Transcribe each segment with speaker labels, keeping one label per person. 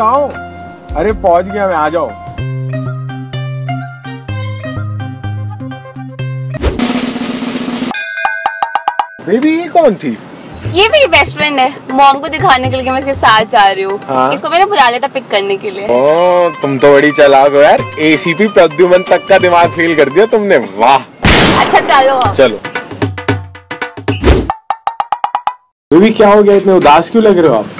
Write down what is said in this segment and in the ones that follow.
Speaker 1: कहाँ हो? अरे पहुँच गया मैं आ जाओ। बेबी ये कौन थी?
Speaker 2: ये मेरी बेस्ट फ्रेंड है। मॉम को दिखाने के लिए मैं इसके साथ जा रही हूँ।
Speaker 1: हाँ।
Speaker 2: इसको मैंने बुला लिया था पिक करने के लिए।
Speaker 1: ओ तुम तो बड़ी चालाक हो यार। एसीपी प्रद्युमन तक का दिमाग फेल कर दिया तुमने। वाह।
Speaker 2: अच्छा चलो।
Speaker 1: चलो। बेबी क्या हो गया? इतने उदास क्यों लग रहे हो आप?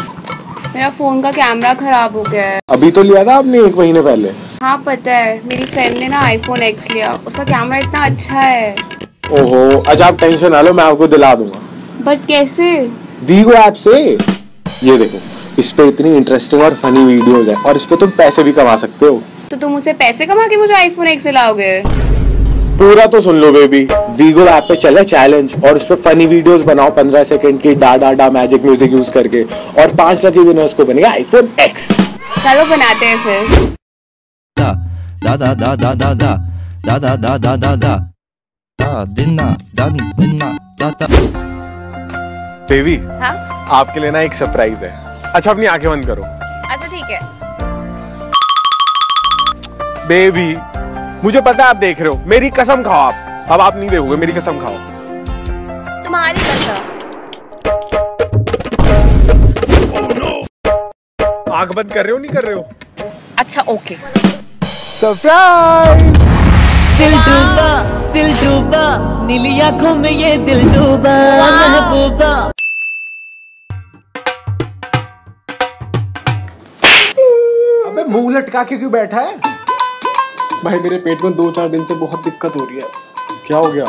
Speaker 2: मेरा फ़ोन का कैमरा खराब हो गया है।
Speaker 1: अभी तो लिया था आपने एक महीने पहले?
Speaker 2: हाँ पता है। मेरी फ्रेंड ने ना आईफोन एक्स लिया। उसका कैमरा इतना अच्छा है।
Speaker 1: ओहो अच्छा आप टेंशन ना लो मैं आपको दिला दूँगा।
Speaker 2: बट कैसे?
Speaker 1: वीगो ऐप से? ये देखो इस पे इतनी इंटरेस्टिंग और फनी वीडियोस है और इस पे तुम पैसे भी कमा सकते हो।
Speaker 2: तो तुम उसे पैसे कमा के मुझे आईफोन एक्स लाओगे?
Speaker 1: पूरा तो सुन लो बेबी वीगो ऐप पे चले चैलेंज और उस पे फनी वीडियोस बनाओ 15 सेकंड की डा डा डा मैजिक म्यूज़िक यूज़ करके और पाँच लकी विनर्स को बनेगा आईफोन एक्स
Speaker 2: चलो बनाते हैं फिर
Speaker 3: da da da da da da da da da da da da da dinna dan dinna da da
Speaker 1: baby
Speaker 2: हाँ
Speaker 1: आपके लिए ना एक सरप्राइज़ है अच्छा अपनी आँखें बंद करो
Speaker 2: अच्छा ठीक है
Speaker 1: बेबी मुझे पता है आप देख रहे हो। मेरी कसम खाओ आप। अब आप नहीं देखोगे मेरी कसम खाओ।
Speaker 2: तुम्हारी कसम।
Speaker 1: आँख बंद कर रहे हो नहीं कर रहे हो?
Speaker 2: अच्छा ओके।
Speaker 1: सरप्राइज़
Speaker 4: दिल डूबा दिल डूबा नीली आँखों में ये दिल डूबा महबूबा।
Speaker 1: अबे मुँह लटका के क्यों बैठा है?
Speaker 5: भाई मेरे पेट में दो चार दिन से बहुत दिक्कत हो रही है।
Speaker 1: क्या हो गया?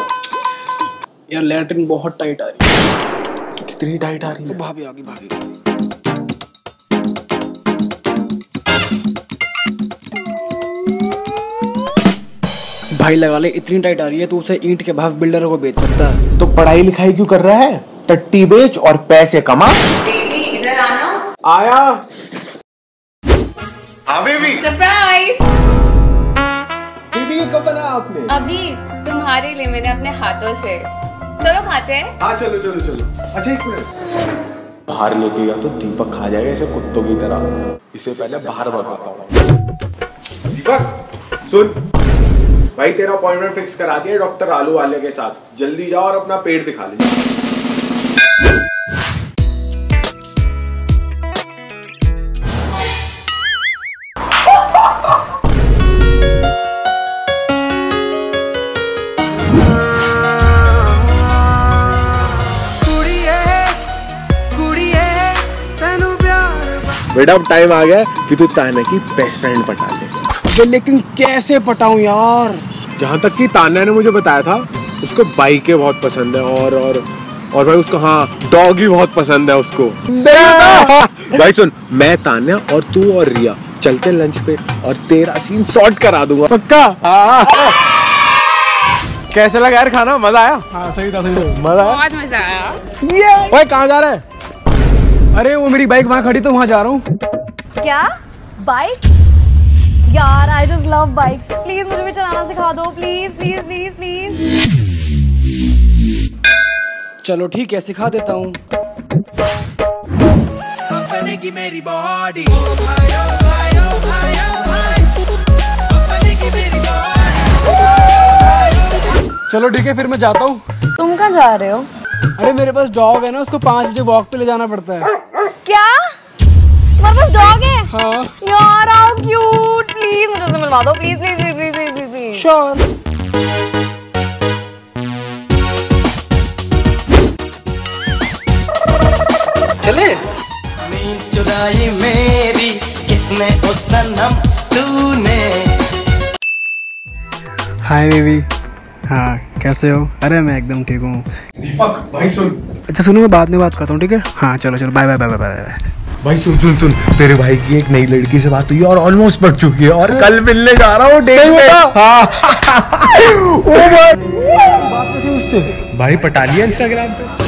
Speaker 5: यार लैट्रिन बहुत टाइट आ रही है।
Speaker 1: कितनी टाइट आ रही है।
Speaker 5: भाभी आ गई भाभी। भाई लगा ले इतनी टाइट आ रही है तो उसे ईंट के भाव बिल्डरों को बेच सकता है।
Speaker 1: तो पढ़ाई लिखाई क्यों कर रहा है? टट्टी बेच और पैसे कमा।
Speaker 2: इधर आना।
Speaker 1: आया। हाँ बेबी
Speaker 2: सरप्राइज़
Speaker 1: बेबी ये कब बना आपने?
Speaker 2: अभी तुम्हारे लिए मैंने अपने हाथों से। चलो खाते हैं।
Speaker 1: हाँ चलो चलो चलो। अच्छा एक मिनट। बाहर लेके गया तो दीपक खा जाएगा ऐसे कुत्तों की तरह। इसे पहले बाहर भगाता हूँ। दीपक सुन। भाई तेरा अपॉइंटमेंट फिक्स करा दिया डॉक्टर आलू वाले के साथ। जल्दी जाओ और अपना पेट दिखा ले बेटा अब टाइम आ गया कि तू तान्या की बेस्ट फ्रेंड पटा ले
Speaker 5: अबे लेकिन कैसे पटाऊं यार?
Speaker 1: जहाँ तक कि तान्या ने मुझे बताया था उसको बाइकें बहुत पसंद है और और और भाई उसको हाँ डॉग ही बहुत पसंद है उसको। भाई सुन मैं तान्या और तू और रिया चलते लंच पे और तेरा सीन सॉर्ट करा दूँगा। पक्का? हाँ कैसे लगा यार खाना? मज़ा आया?
Speaker 5: हाँ सही था सही था।
Speaker 1: मज़ा आया?
Speaker 2: बहुत मज़ा आया।
Speaker 1: ये ओए कहाँ जा रहा है?
Speaker 5: अरे वो मेरी बाइक वहाँ खड़ी तो वहाँ जा रहा हूँ।
Speaker 6: क्या? बाइक? यार I just love bikes please मुझे भी चलाना सिखा दो। प्लीज़ प्लीज़ प्लीज़ प्लीज़
Speaker 5: चलो ठीक है सिखा देता हूँ। चलो ठीक है फिर मैं जाता हूँ।
Speaker 6: तुम कहाँ जा रहे हो?
Speaker 5: अरे मेरे पास डॉग है ना उसको पाँच बजे वॉक पे ले जाना पड़ता है।
Speaker 6: है। यार हाउ क्यूट प्लीज़ मुझे उसे मिलवा दो। Please please please please please please
Speaker 5: sure चले।
Speaker 4: नींद चुराई मेरी किसने ओ सनम तूने।
Speaker 5: हाय बेबी हाँ कैसे हो? अरे मैं एकदम ठीक हूँ।
Speaker 1: दीपक भाई सुन।
Speaker 5: अच्छा सुनो मैं बाद में बात करता हूँ ठीक है? हाँ चलो चलो bye bye bye bye bye
Speaker 1: भाई सुन सुन सुन तेरे भाई की एक नई लड़की से बात हुई है और ऑलमोस्ट पड़ चुकी है और कल मिलने जा रहा हूँ डेट पे हाँ। ओ भाई
Speaker 5: उससे
Speaker 1: भाई पटा लिया इंस्टाग्राम पे।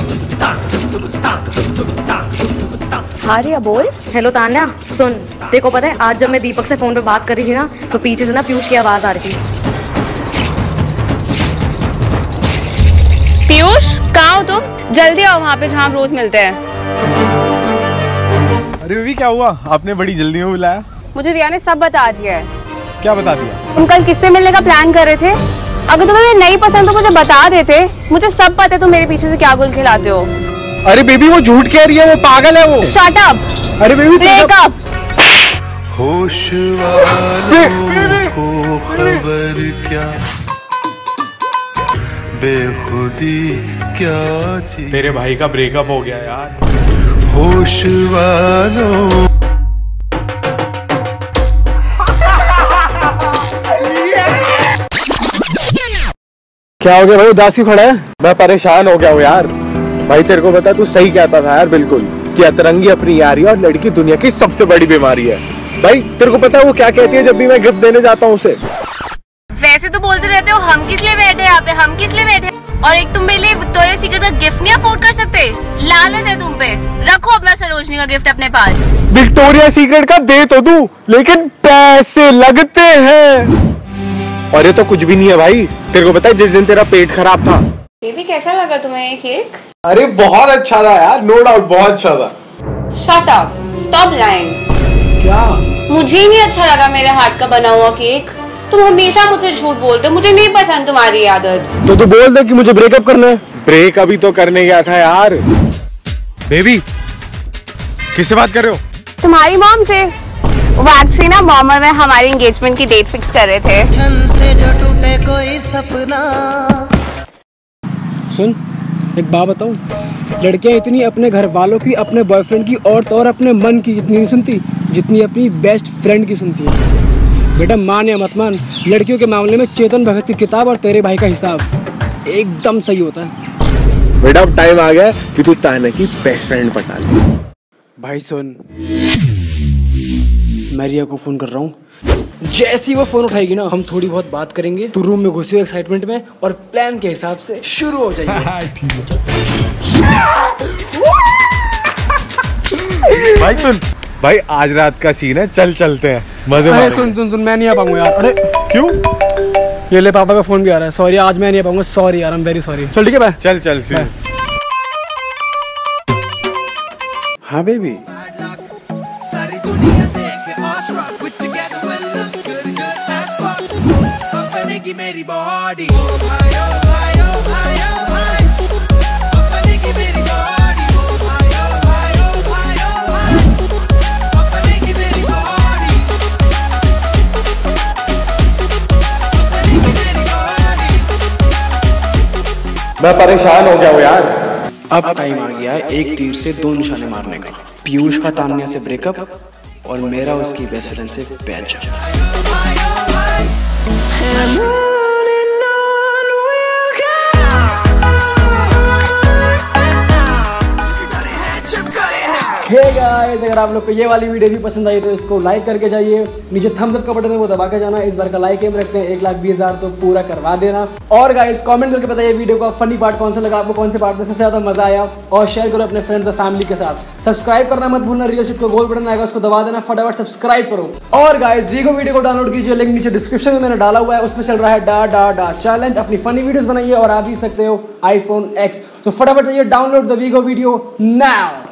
Speaker 7: हाँ रिया बोल हेलो तान्या। सुन देखो पता है आज जब मैं दीपक से फ़ोन पे बात कर रही थी ना तो पीछे से ना पीयूष की आवाज़ आ रही थी।
Speaker 2: पीयूष कहाँ हो तुम? जल्दी आओ वहाँ पे जहाँ रोज मिलते हैं।
Speaker 1: अरे बेबी क्या हुआ? आपने बड़ी जल्दी में बुलाया।
Speaker 2: मुझे रिया ने सब बता दिया है।
Speaker 1: क्या बता दिया?
Speaker 2: तुम कल किससे मिलने का प्लान कर रहे थे? अगर तुम्हें नहीं पसंद तो मुझे बता देते। मुझे सब पता है तुम मेरे पीछे से क्या गुल खिलाते हो।
Speaker 1: अरे बेबी वो झूठ कह रही है वो पागल है वो।
Speaker 2: शट अप
Speaker 1: अरे बेबी
Speaker 2: ब्रेकअप
Speaker 8: होश वालों को खबर क्या? बेखुदी क्या चीज़?
Speaker 1: तेरे भाई का ब्रेकअप हो गया यार।
Speaker 8: होश वालों।
Speaker 5: क्या हो गया भाई? उदास क्यों खड़ा है?
Speaker 1: मैं परेशान हो गया हूँ यार। भाई तेरे को पता तू सही कहता था यार बिल्कुल। कि अतरंगी अपनी यारी और लड़की दुनिया की सबसे बड़ी बीमारी है। भाई तेरे को पता है वो क्या कहती है जब भी मैं गिफ्ट देने जाता हूँ उसे?
Speaker 2: वैसे तो बोलते रहते हो हम किस लिए बैठे हैं यहाँ पे? हम किस लिए बैठे हैं? और एक तुम मेरे लिए विक्टोरिया सीक्रेट का गिफ्ट नहीं अफोर्ड कर सकते? लालच है तुम पे। रखो अपना सरोजनी का गिफ्ट अपने पास।
Speaker 1: विक्टोरिया सीक्रेट का दे तो दू लेकिन पैसे लगते हैं। और ये तो कुछ भी नहीं है भाई। तेरे को पता है जिस दिन तेरा पेट खराब था।
Speaker 2: बेबी कैसा लगा तुम्हें ये केक
Speaker 1: अरे बहुत अच्छा था यार। नो डाउट बहुत अच्छा था।
Speaker 2: शट अप स्टॉप लाइंग
Speaker 1: क्या?
Speaker 2: मुझे नहीं अच्छा लगा मेरे हाथ का बना हुआ केक तुम हमेशा मुझसे झूठ बोलते हो। मुझे नहीं पसंद तुम्हारी आदत।
Speaker 5: तो तू बोल दे कि मुझे ब्रेकअप करना है।
Speaker 1: ब्रेक अभी तो करने गया था यार। बेबी किससे बात कर रहे हो?
Speaker 2: तुम्हारी मॉम से। वो एक्चुअली ना मॉम और मैं हमारी एंगेजमेंट की डेट फिक्स कर रहे थे।
Speaker 4: छन से जो टूटे कोई सपना।
Speaker 5: सुन एक बात बताऊँ। लड़कियाँ इतनी अपने घर वालों की अपने बॉयफ्रेंड की और तो और अपने मन की इतनी नहीं सुनती जितनी अपनी बेस्ट फ्रेंड की सुनती है। बेटा मान या मत मान लड़कियों के मामले में चेतन भगत की किताब और तेरे भाई का हिसाब एकदम सही होता है।
Speaker 1: बेटा अब टाइम आ गया कि तू ताना की बेस्ट फ्रेंड पटा ले।
Speaker 5: भाई सुन मैं रिया को फ़ोन कर रहा हूँ। जैसे ही वो फ़ोन उठाएगी ना हम थोड़ी बहुत बात करेंगे तू रूम में घुसी हो एक्साइटमेंट में और प्लान के हिसाब से शुरू हो जाएगी।
Speaker 1: भाई सुन भाई आज रात का सीन है चल चलते हैं। मज़े
Speaker 5: अरे सुन सुन सुन मैं नहीं आ पाऊँगा यार। अरे
Speaker 1: क्यों?
Speaker 5: ये ले पापा का फ़ोन भी आ रहा है। सॉरी आज मैं नहीं आ पाऊँगा। सॉरी यार आई एम वेरी सॉरी चल ठीक है बाय
Speaker 1: चल चल सी हाँ बेबी
Speaker 9: सारी दुनिया
Speaker 1: मैं परेशान हो गया हूँ यार।
Speaker 5: अब टाइम आ गया है एक तीर से दो निशाने मारने का। पीयूष का तान्या से ब्रेकअप और मेरा उसकी बेस्ट फ्रेंड से पैंचर गाइस अगर आप लोग को ये वाली वीडियो भी पसंद आई तो इसको लाइक करके जाइए। नीचे थम्स अप का बटन है, वो दबा के जाना। इस बार का लाइक एम रखते हैं, एक लाख बीस हज़ार तो पूरा करवा देना। और गाइस कमेंट करके बताइए वीडियो का फनी पार्ट कौन सा लगा आपको कौन से पार्ट में सबसे ज़्यादा मज़ा आया। और शेयर करो अपने फ्रेंड्स और फैमिली के साथ। सब्सक्राइब करना मत भूलना रिलेशनशिप को गोल बटन आएगा, उसको दबा देना, फटाफट सब्सक्राइब करो। और गाइस वीगो वीडियो को डाउनलोड कीजिए लिंक नीचे डिस्क्रिप्शन में मैंने डाला हुआ है, उसमें चल रहा है डा डा डा चैलेंज अपनी फनी वीडियोस बनाइए और आ भी सकते हो आईफोन एक्स तो फटाफट जाइए download the Vigo video now